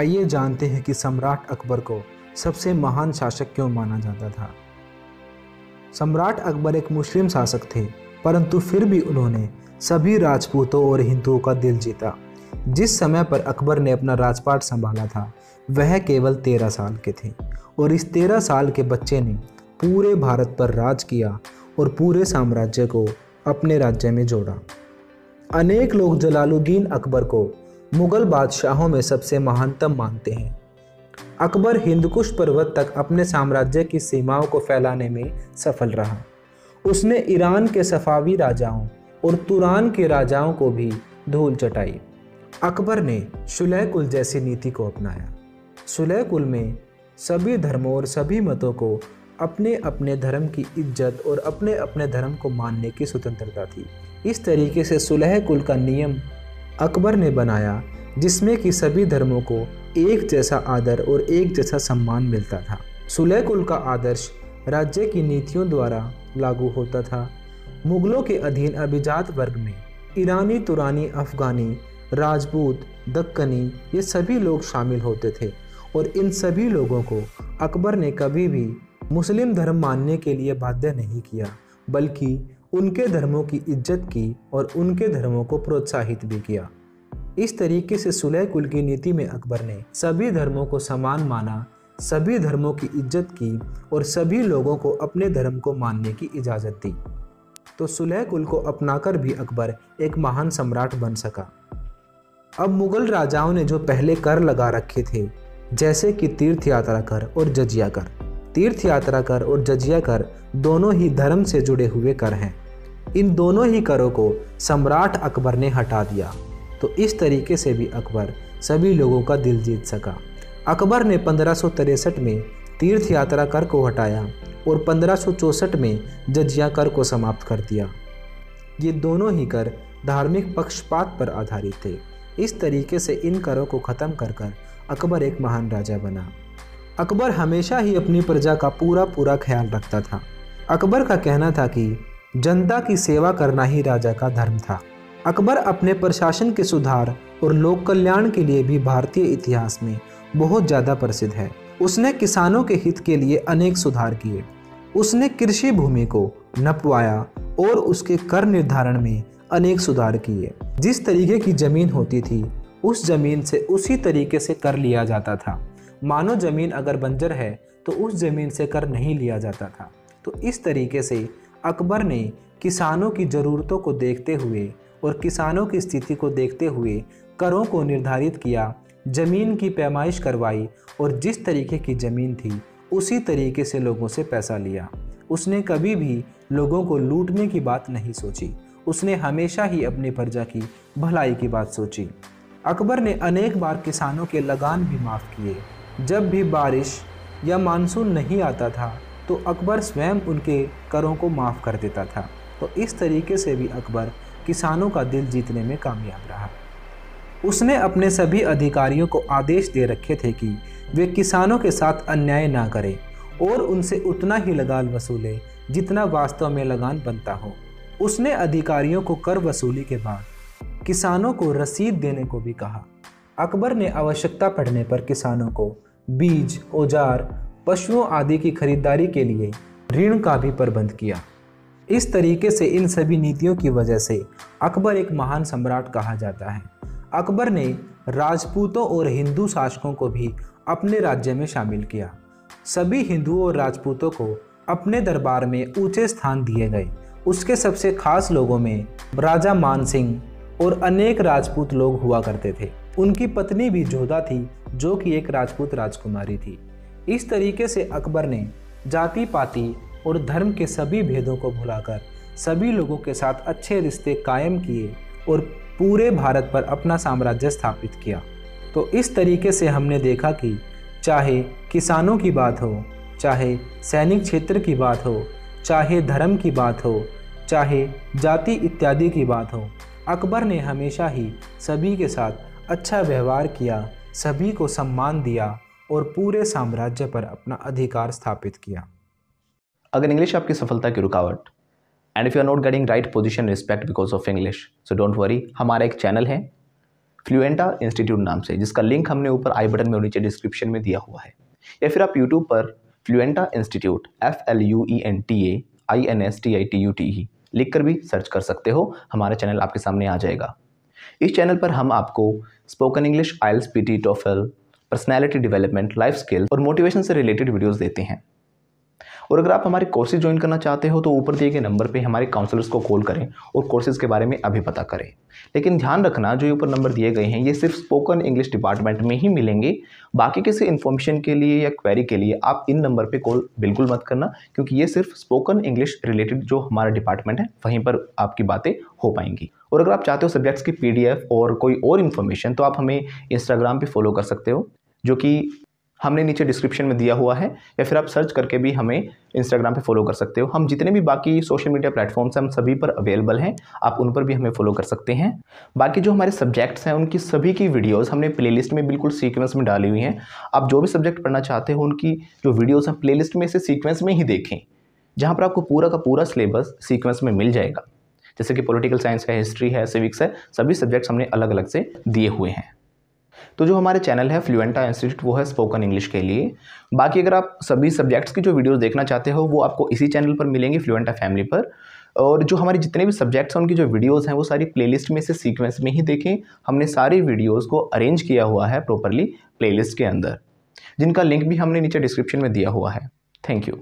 आइए जानते हैं कि सम्राट अकबर को सबसे महान शासक क्यों माना जाता था। सम्राट अकबर एक मुस्लिम शासक थे, परंतु फिर भी उन्होंने सभी राजपूतों और हिंदुओं का दिल जीता। जिस समय पर अकबर ने अपना राजपाट संभाला था, वह केवल तेरह साल के थे और इस तेरह साल के बच्चे ने पूरे भारत पर राज किया और पूरे साम्राज्य को अपने राज्य में जोड़ा। अनेक लोग जलालुद्दीन अकबर को मुगल बादशाहों में सबसे महानतम मानते हैं। अकबर हिंदकुश पर्वत तक अपने साम्राज्य की सीमाओं को फैलाने में सफल रहा। उसने ईरान के सफावी राजाओं और तुरान के राजाओं को भी धूल चटाई। अकबर ने सुलह कुल जैसी नीति को अपनाया। सुलह कुल में सभी धर्मों और सभी मतों को अपने अपने धर्म की इज़्ज़त और अपने अपने धर्म को मानने की स्वतंत्रता थी। इस तरीके से सुलह कुल का नियम अकबर ने बनाया, जिसमें कि सभी धर्मों को एक जैसा आदर और एक जैसा सम्मान मिलता था। सुलह कुल का आदर्श राज्य की नीतियों द्वारा लागू होता था। मुगलों के अधीन अभिजात वर्ग में ईरानी, तुरानी, अफगानी, राजपूत, दक्कनी ये सभी लोग शामिल होते थे और इन सभी लोगों को अकबर ने कभी भी मुस्लिम धर्म मानने के लिए बाध्य नहीं किया, बल्कि उनके धर्मों की इज़्ज़त की और उनके धर्मों को प्रोत्साहित भी किया। इस तरीके से सुलह कुल की नीति में अकबर ने सभी धर्मों को समान माना, सभी धर्मों की इज़्ज़त की और सभी लोगों को अपने धर्म को मानने की इजाज़त दी। तो सुलह कुल को अपनाकर भी अकबर एक महान सम्राट बन सका। अब मुगल राजाओं ने जो पहले कर लगा रखे थे, जैसे कि तीर्थ यात्रा कर और जजिया कर तीर्थ यात्रा कर और जजिया कर दोनों ही धर्म से जुड़े हुए कर हैं। इन दोनों ही करों को सम्राट अकबर ने हटा दिया। तो इस तरीके से भी अकबर सभी लोगों का दिल जीत सका। अकबर ने पंद्रह में तीर्थ यात्रा कर को हटाया और पंद्रह में जजिया कर को समाप्त कर दिया। ये दोनों ही कर धार्मिक पक्षपात पर आधारित थे। इस तरीके से इन करों को ख़त्म कर कर अकबर एक महान राजा बना। अकबर हमेशा ही अपनी प्रजा का पूरा पूरा ख्याल रखता था। अकबर का कहना था कि, जनता की सेवा करना ही राजा का धर्म था। अकबर अपने प्रशासन के सुधार और लोक कल्याण के लिए भी भारतीय इतिहास में बहुत ज़्यादा प्रसिद्ध है। उसने किसानों के हित के लिए अनेक सुधार किए। उसने कृषि भूमि को नपवाया और उसके कर निर्धारण में अनेक सुधार किए। जिस तरीके की ज़मीन होती थी, उस ज़मीन से उसी तरीके से कर लिया जाता था। मानो ज़मीन अगर बंजर है तो उस ज़मीन से कर नहीं लिया जाता था। तो इस तरीके से अकबर ने किसानों की ज़रूरतों को देखते हुए और किसानों की स्थिति को देखते हुए करों को निर्धारित किया, ज़मीन की पैमाइश करवाई और जिस तरीके की ज़मीन थी, उसी तरीके से लोगों से पैसा लिया। उसने कभी भी लोगों को लूटने की बात नहीं सोची। उसने हमेशा ही अपनी प्रजा की भलाई की बात सोची। अकबर ने अनेक बार किसानों के लगान भी माफ़ किए। जब भी बारिश या मानसून नहीं आता था तो अकबर स्वयं उनके करों को माफ़ कर देता था। तो इस तरीके से भी अकबर किसानों का दिल जीतने में कामयाब रहा। उसने अपने सभी अधिकारियों को आदेश दे रखे थे कि वे किसानों के साथ अन्याय ना करें और उनसे उतना ही लगान वसूलें जितना वास्तव में लगान बनता हो। उसने अधिकारियों को कर वसूली के बाद किसानों को रसीद देने को भी कहा। अकबर ने आवश्यकता पड़ने पर किसानों को बीज, औज़ार, पशुओं आदि की खरीदारी के लिए ऋण का भी प्रबंध किया। इस तरीके से इन सभी नीतियों की वजह से अकबर एक महान सम्राट कहा जाता है। अकबर ने राजपूतों और हिंदू शासकों को भी अपने राज्य में शामिल किया। सभी हिंदुओं और राजपूतों को अपने दरबार में ऊँचे स्थान दिए गए। उसके सबसे खास लोगों में राजा मान सिंह और अनेक राजपूत लोग हुआ करते थे। उनकी पत्नी भी जोधा थी, जो कि एक राजपूत राजकुमारी थी। इस तरीके से अकबर ने जाति, पाति और धर्म के सभी भेदों को भुलाकर सभी लोगों के साथ अच्छे रिश्ते कायम किए और पूरे भारत पर अपना साम्राज्य स्थापित किया। तो इस तरीके से हमने देखा कि चाहे किसानों की बात हो, चाहे सैनिक क्षेत्र की बात हो, चाहे धर्म की बात हो, चाहे जाति इत्यादि की बात हो, अकबर ने हमेशा ही सभी के साथ अच्छा व्यवहार किया, सभी को सम्मान दिया और पूरे साम्राज्य पर अपना अधिकार स्थापित किया। अगर इंग्लिश आपकी सफलता की रुकावट and if you are not getting right position respect because of English so don't worry हमारा एक चैनल है फ्लुएंटा इंस्टीट्यूट नाम से, जिसका लिंक हमने ऊपर आई बटन में नीचे डिस्क्रिप्शन में दिया हुआ है। या फिर आप यूट्यूब पर Fluenta institute F L U E N T A I N S T I T U T E लिख कर भी सर्च कर सकते हो, हमारा चैनल आपके सामने आ जाएगा। इस चैनल पर हम आपको spoken English IELTS P T TOEFL personality development life skill और मोटिवेशन से रिलेटेड वीडियोज़ देते हैं। और अगर आप हमारे कोर्सेज ज्वाइन करना चाहते हो तो ऊपर दिए गए नंबर पर हमारे काउंसलर्स को कॉल करें और कोर्सेज के बारे में अभी पता करें। लेकिन ध्यान रखना, जो ऊपर नंबर दिए गए हैं, ये सिर्फ़ स्पोकन इंग्लिश डिपार्टमेंट में ही मिलेंगे। बाकी किसी इन्फॉर्मेशन के लिए या क्वेरी के लिए आप इन नंबर पर कॉल बिल्कुल मत करना, क्योंकि ये सिर्फ़ स्पोकन इंग्लिश रिलेटेड जो हमारा डिपार्टमेंट है, वहीं पर आपकी बातें हो पाएँगी। और अगर आप चाहते हो सब्जेक्ट्स की पीडीएफ और कोई और इन्फॉर्मेशन तो आप हमें इंस्टाग्राम पे फॉलो कर सकते हो, जो कि हमने नीचे डिस्क्रिप्शन में दिया हुआ है, या फिर आप सर्च करके भी हमें इंस्टाग्राम पे फॉलो कर सकते हो। हम जितने भी बाकी सोशल मीडिया प्लेटफॉर्म्स हैं, हम सभी पर अवेलेबल हैं। आप उन पर भी हमें फॉलो कर सकते हैं। बाकी जो हमारे सब्जेक्ट्स हैं, उनकी सभी की वीडियोस हमने प्लेलिस्ट में बिल्कुल सीक्वेंस में डाली हुई हैं। आप जो भी सब्जेक्ट पढ़ना चाहते हो, उनकी जो वीडियोज़ हैं प्ले में से सीक्वेंस में ही देखें, जहाँ पर आपको पूरा का पूरा सिलेबस सीक्वेंस में मिल जाएगा। जैसे कि पॉलिटिकल साइंस है हिस्ट्री है सिविक्स है, सभी सब्जेक्ट्स हमने अलग अलग से दिए हुए हैं। तो जो हमारे चैनल है फ्लुएंटा इंस्टीट्यूट वो है स्पोकन इंग्लिश के लिए। बाकी अगर आप सभी सब्जेक्ट्स की जो वीडियोस देखना चाहते हो, वो आपको इसी चैनल पर मिलेंगे फ्लुएंटा फैमिली पर। और जो हमारे जितने भी सब्जेक्ट्स हैं, उनकी जो वीडियोस हैं, वो सारी प्लेलिस्ट में से सीक्वेंस में ही देखें। हमने सारी वीडियोस को अरेंज किया हुआ है प्रॉपरली प्लेलिस्ट के अंदर। जिनका लिंक भी हमने नीचे डिस्क्रिप्शन में दिया हुआ है। Thank you